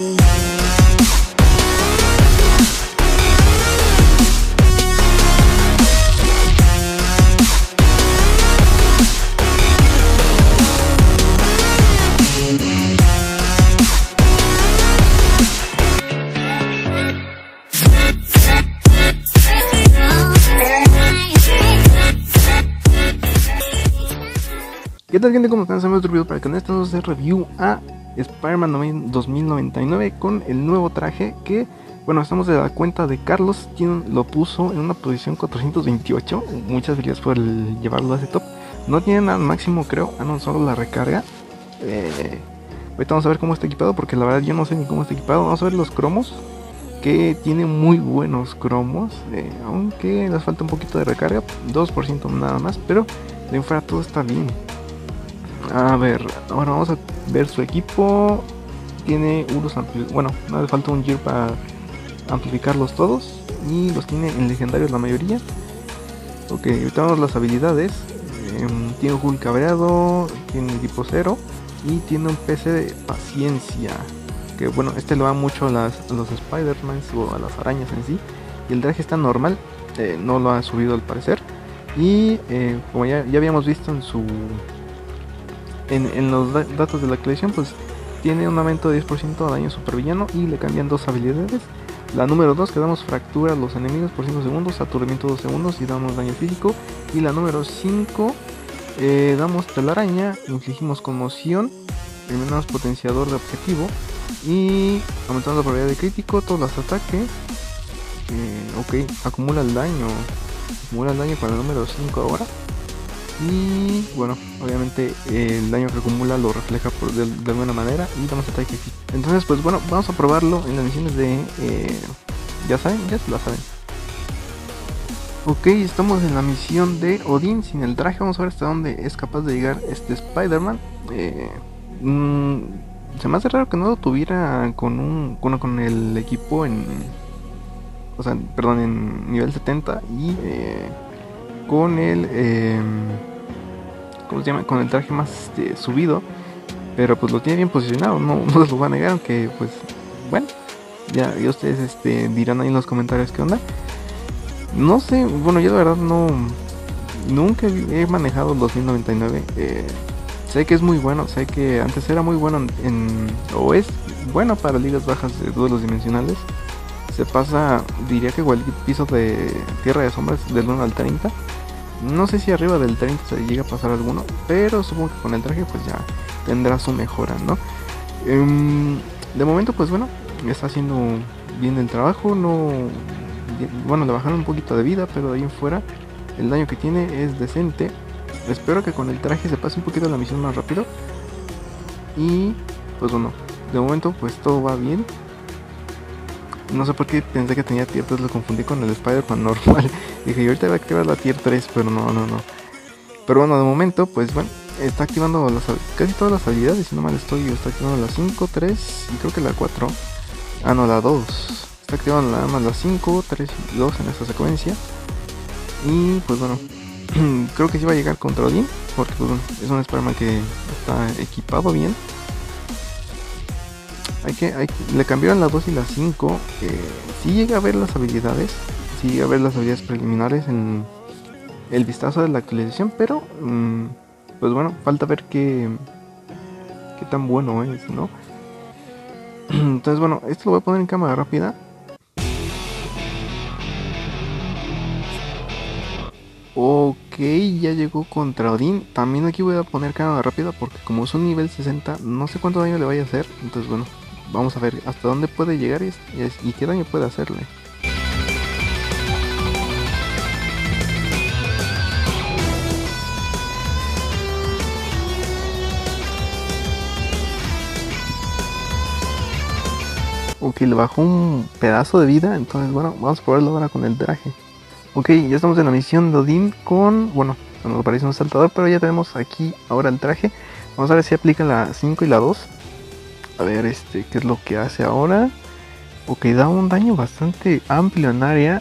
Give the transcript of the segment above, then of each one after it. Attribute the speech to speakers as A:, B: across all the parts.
A: ¿Qué tal gente? ¿Cómo están? Soy otro video para que en este vamos a hacer review a Spider-Man 2099 con el nuevo traje que, bueno, estamos de la cuenta de Carlos, quien lo puso en una posición 428. Muchas gracias por llevarlo a ese top. No tiene nada máximo, creo, ah, no, solo la recarga. Eh, ahorita vamos a ver cómo está equipado, porque la verdad yo no sé ni cómo está equipado. Vamos a ver los cromos, que tiene muy buenos cromos, eh, aunque les falta un poquito de recarga, 2% nada más, pero de fuera todo está bien. A ver, ahora vamos a ver su equipo. Tiene unos Bueno, no hace falta un gear para amplificarlos todos. Y los tiene en legendarios la mayoría. Ok, tenemos las habilidades. Em, tiene un Hulk cabreado. Tiene tipo 0. Y tiene un PC de paciencia. Que bueno, este lo va mucho a, las, los Spider-Man o a las arañas en sí. Y el traje está normal. Eh, no lo ha subido al parecer. Y eh, como ya, ya habíamos visto en su en, los datos de la colección, pues tiene un aumento de 10% a daño supervillano y le cambian dos habilidades. La número 2 que damos fractura a los enemigos por 5 segundos, aturdimiento 2 segundos y damos daño físico. Y la número 5 eh, damos telaraña, infligimos conmoción, eliminamos potenciador de objetivo y aumentando la probabilidad de crítico, todos los ataques. Eh, ok, acumula el daño, acumula el daño para el número 5 ahora. Y bueno, obviamente el daño que acumula lo refleja por, de, alguna manera y damos ataque aquí. Entonces, pues bueno, vamos a probarlo en las misiones de... Eh, ya saben, ya se la saben. Ok, estamos en la misión de Odin sin el traje. Vamos a ver hasta dónde es capaz de llegar este Spider-Man. Eh, mm, se me hace raro que no lo tuviera con un con el equipo en... O sea, perdón, en nivel 70 y... Con el eh, ¿cómo se llama? con el traje más este, subido pero pues lo tiene bien posicionado no, no se lo va a negar aunque pues bueno ya, ustedes este, dirán ahí en los comentarios qué onda no sé bueno yo de verdad no nunca he manejado el 2099 eh, sé que es muy bueno sé que antes era muy bueno en, o es bueno para ligas bajas de duelos dimensionales se pasa diría que igual piso de tierra de sombras del 1 al 30 no sé si arriba del 30 se llega a pasar alguno, pero supongo que con el traje pues ya tendrá su mejora, ¿no? Em, de momento pues bueno, está haciendo bien el trabajo, no... Bueno, le bajaron un poquito de vida, pero de ahí en fuera el daño que tiene es decente. Espero que con el traje se pase un poquito la misión más rápido. Y pues bueno, de momento pues todo va bien. No sé por qué pensé que tenía tier 3, lo confundí con el Spider-Man normal. Dije, yo ahorita voy a activar la tier 3, pero no, no, no. Pero bueno, de momento, pues bueno, está activando casi todas las habilidades. Si no mal estoy, está activando la 5, 3 y creo que la 4. Ah, no, la 2. Está activando nada más la 5, 3 y 2 en esta secuencia. Y pues bueno, creo que sí va a llegar contra Odin. Porque pues, bueno, es un Spider-Man que está equipado bien hay que, le cambiaron la 2 y la 5. Eh, si llega a ver las habilidades, si llega a ver las habilidades preliminares en el vistazo de la actualización, pero mm, pues bueno, falta ver qué, qué tan bueno es, ¿no? Entonces bueno, esto lo voy a poner en cámara rápida. Ok, ya llegó contra Odin. También aquí voy a poner cámara rápida porque como es un nivel 60, no sé cuánto daño le vaya a hacer. Entonces bueno, vamos a ver hasta dónde puede llegar y, qué daño puede hacerle. Ok, le bajó un pedazo de vida, entonces bueno, vamos a probarlo ahora con el traje. Ok, ya estamos en la misión de Odin con, bueno, nos aparece un saltador, pero ya tenemos aquí ahora el traje. Vamos a ver si aplica la 5 y la 2. A ver, este, qué es lo que hace ahora. Ok, da un daño bastante amplio en área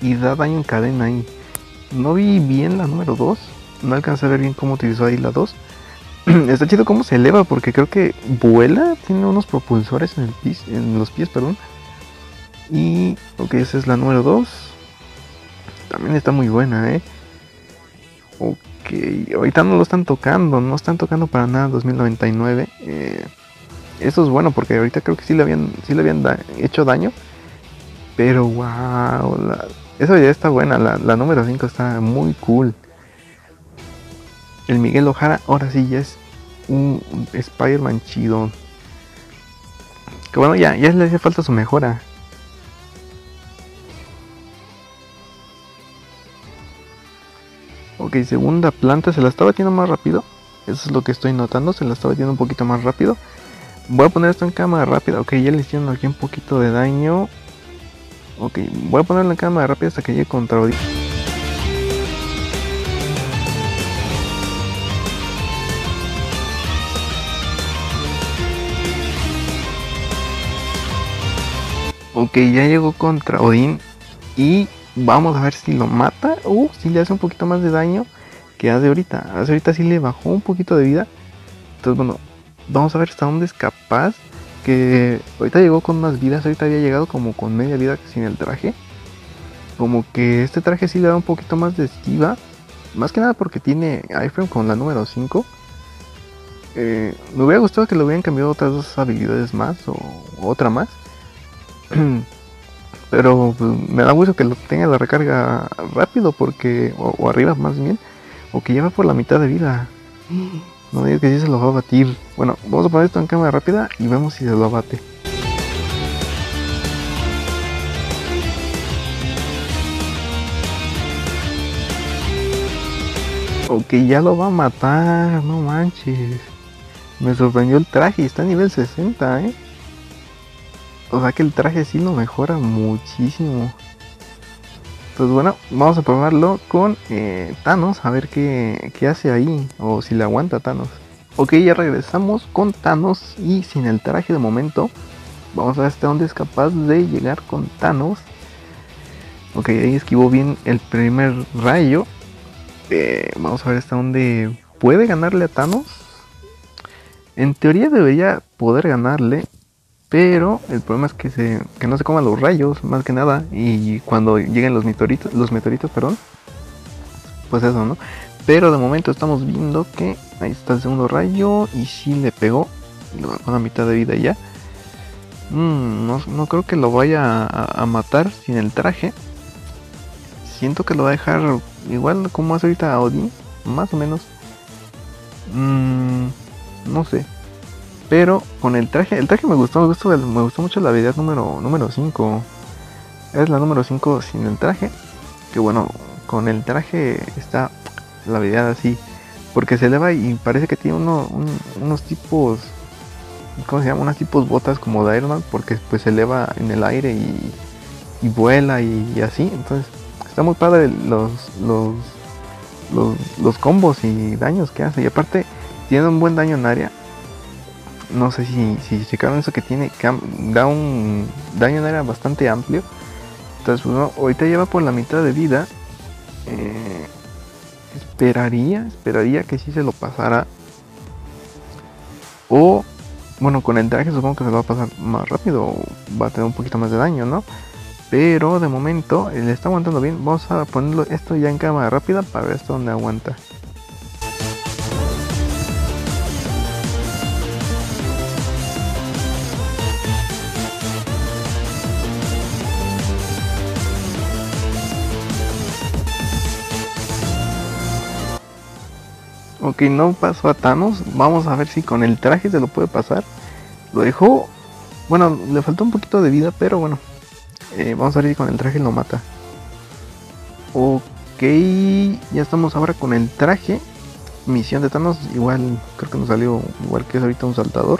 A: y da daño en cadena ahí. No vi bien la número 2. No alcancé a ver bien cómo utilizó ahí la 2. está chido cómo se eleva porque creo que vuela, tiene unos propulsores en, el pis, en los pies, perdón. Y, ok, esa es la número 2. También está muy buena, ¿eh? Ok, ahorita no lo están tocando, no están tocando para nada 2099. Eh, eso es bueno porque ahorita creo que sí le habían, sí le habían hecho daño. Pero wow, la, esa idea está buena, la, número 5 está muy cool. El Miguel Ojara ahora sí ya es un Spider-Man chido. Que bueno, ya, ya le hace falta su mejora. Ok, segunda planta, se la estaba batiendo más rápido. Eso es lo que estoy notando, se la estaba batiendo un poquito más rápido. Voy a poner esto en cámara rápida. Ok, ya le hicieron aquí un poquito de daño. Ok, voy a ponerlo en cámara rápida hasta que llegue contra Odin. Ok, ya llegó contra Odín y vamos a ver si lo mata o si le hace un poquito más de daño que hace ahorita. Hace ahorita sí le bajó un poquito de vida. Entonces, bueno, vamos a ver hasta dónde es capaz. Que ahorita llegó con más vidas, ahorita había llegado como con media vida sin el traje. Como que este traje sí le da un poquito más de esquiva. Más que nada porque tiene iframe con la número 5. Eh, me hubiera gustado que le hubieran cambiado otras dos habilidades más o otra más. Pero pues, me da gusto que lo tenga la recarga rápido porque o, arriba más bien o que lleva por la mitad de vida. No digo que sí se lo va a batir. Bueno, vamos a poner esto en cámara rápida y vemos si se lo bate. Ok, ya lo va a matar, no manches. Me sorprendió el traje, está a nivel 60, eh. O sea que el traje sí lo mejora muchísimo. Entonces bueno, vamos a probarlo con eh, Thanos, a ver qué, hace ahí, o si le aguanta Thanos. Ok, ya regresamos con Thanos y sin el traje de momento. Vamos a ver hasta dónde es capaz de llegar con Thanos. Ok, ahí esquivó bien el primer rayo. Eh, vamos a ver hasta dónde puede ganarle a Thanos. En teoría debería poder ganarle. Pero el problema es que, se, que no se coman los rayos, más que nada. Y cuando lleguen los meteoritos, los meteoritos, perdón. Pues eso, ¿no? Pero de momento estamos viendo que ahí está el segundo rayo. Y si le pegó. Con la mitad de vida ya. Mm, no, creo que lo vaya a, matar sin el traje. Siento que lo va a dejar igual como hace ahorita Odin. Más o menos. Mm, no sé. Pero con el traje, el traje me gustó, me gustó, me gustó mucho la habilidad número número 5. Es la número 5 sin el traje. Que bueno, con el traje está la habilidad así. Porque se eleva y parece que tiene unos tipos. ¿Cómo se llama? Unos tipos botas como de Iron Man. Porque pues se eleva en el aire y, y vuela y, así. Entonces está muy padre los, los, los combos y daños que hace. Y aparte tiene un buen daño en área no sé si, si checaron eso que tiene, da un daño en área bastante amplio. Entonces, pues, ahorita lleva por la mitad de vida. Eh, esperaría, esperaría que si se lo pasara. O, bueno, con el traje supongo que se lo va a pasar más rápido. va a tener un poquito más de daño, ¿no? Pero de momento, le está aguantando bien. Vamos a ponerlo esto ya en cámara rápida para ver hasta dónde aguanta. Ok, no pasó a Thanos. Vamos a ver si con el traje se lo puede pasar. Lo dejó. Bueno, le faltó un poquito de vida, pero bueno. Eh, vamos a ver si con el traje lo mata. Ok, ya estamos ahora con el traje. Misión de Thanos, igual creo que nos salió igual que es ahorita un saltador.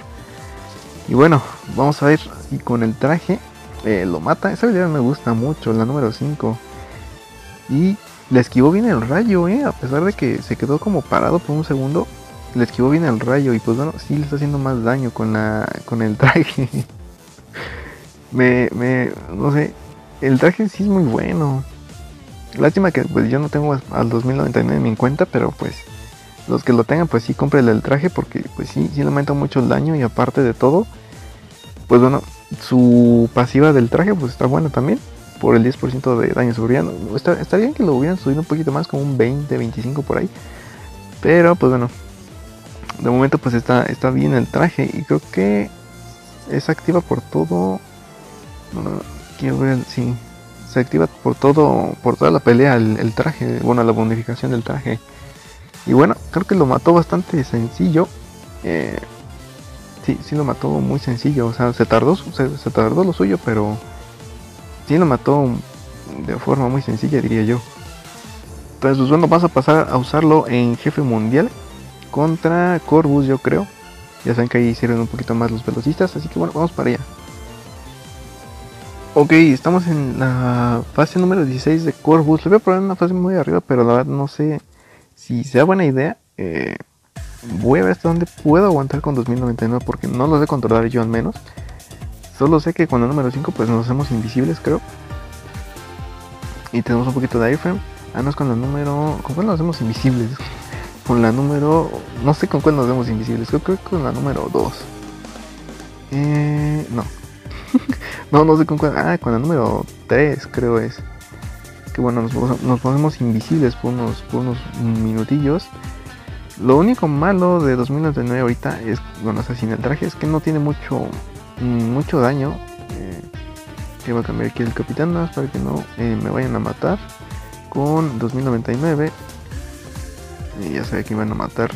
A: Y bueno, vamos a ver si con el traje eh, lo mata. Esa habilidad me gusta mucho, la número 5. Y le esquivó bien el rayo, ¿eh? A pesar de que se quedó como parado por un segundo, le esquivó bien el rayo y pues bueno, sí le está haciendo más daño con la con el traje. me, me, no sé, el traje sí es muy bueno. Lástima que pues yo no tengo al 2099 en mi cuenta, pero pues los que lo tengan, pues sí, cómprenle el traje porque pues sí, sí le aumenta mucho el daño y aparte de todo, pues bueno, su pasiva del traje pues está buena también por el 10% de daño sobre Está, está bien que lo hubieran subido un poquito más, como un 20, 25 por ahí. Pero pues bueno, de momento pues está, está bien el traje y creo que es activa por todo. quiero ver, sí. Se activa por todo, por toda la pelea el, traje, bueno, la bonificación del traje. Y bueno, creo que lo mató bastante sencillo. Eh, sí, sí lo mató muy sencillo. O sea, se tardó, se, tardó lo suyo, pero sí lo mató de forma muy sencilla, diría yo. Entonces, pues bueno, vamos a pasar a usarlo en jefe mundial contra Corvus, yo creo. Ya saben que ahí sirven un poquito más los velocistas, así que bueno, vamos para allá. Ok, estamos en la fase número 16 de Corvus. Le voy a poner una fase muy arriba, pero la verdad no sé si sea buena idea. Eh, voy a ver hasta dónde puedo aguantar con 2099 porque no lo sé controlar yo al menos. Solo sé que con el número 5 pues nos hacemos invisibles creo. Y tenemos un poquito de iframe. Ah, no es con el número... ¿Con cuál nos hacemos invisibles? con la número. No sé con cuál nos vemos invisibles. Creo que con la número 2. Eh, no. no, no sé con cuál. Ah, con la número 3, creo es. Que bueno, nos, nos ponemos invisibles por unos, por unos minutillos. Lo único malo de 2099 ahorita es, bueno, o sea, sin el traje, es que no tiene mucho, mucho daño. Eh, que voy a cambiar aquí el capitán para que no eh, me vayan a matar. Con 2099 y ya sé que iban a matar.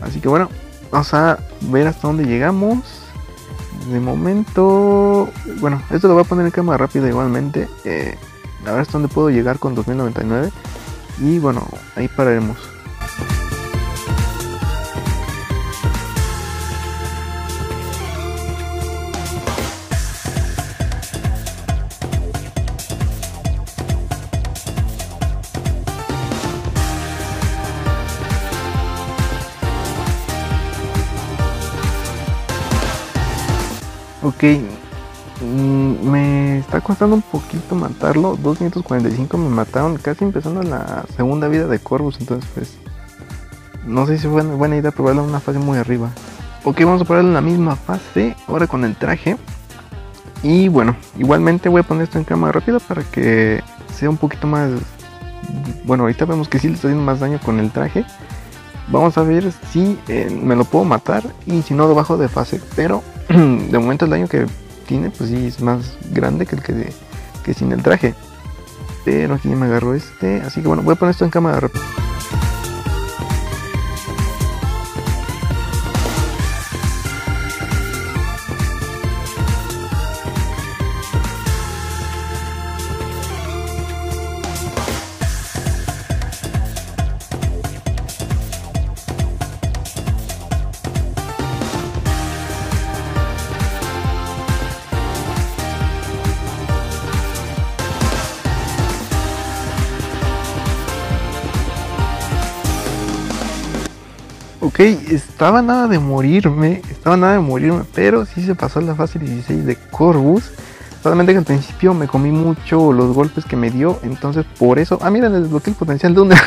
A: Así que bueno, vamos a ver hasta dónde llegamos. De momento, bueno, esto lo voy a poner en cámara rápida igualmente. Eh, a ver hasta dónde puedo llegar con 2099. Y bueno, ahí pararemos. Ok, mm, me está costando un poquito matarlo. 245 me mataron casi empezando la segunda vida de Corvus. Entonces, pues, no sé si fue una buena idea probarlo en una fase muy arriba. Ok, vamos a probarlo en la misma fase, ahora con el traje. Y bueno, igualmente voy a poner esto en cámara rápida para que sea un poquito más. Bueno, ahorita vemos que sí le estoy dando más daño con el traje. Vamos a ver si eh, me lo puedo matar y si no lo bajo de fase. Pero de momento el daño que tiene pues sí es más grande que el que, que sin el traje. Pero aquí me agarro este. Así que bueno, voy a poner esto en cámara rápida. Ok, estaba nada de morirme, estaba nada de morirme, pero sí se pasó la fase 16 de Corvus. Solamente que al principio me comí mucho los golpes que me dio, entonces por eso... Ah, mira, desbloqueé el potencial de una...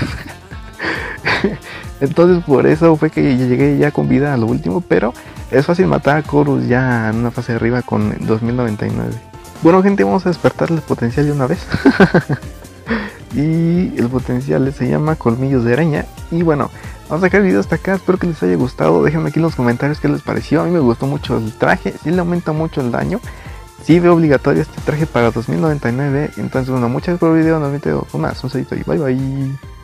A: entonces por eso fue que llegué ya con vida a lo último, pero es fácil matar a Corvus ya en una fase de arriba con 2099. Bueno gente, vamos a despertar el potencial de una vez. y el potencial se llama colmillos de araña. Y bueno, Vamos a dejar el video hasta acá, espero que les haya gustado, déjenme aquí en los comentarios qué les pareció, a mí me gustó mucho el traje, sí le aumenta mucho el daño, sí veo obligatorio este traje para 2099, entonces bueno, muchas gracias por el video, nos vemos más, un saludito y bye bye.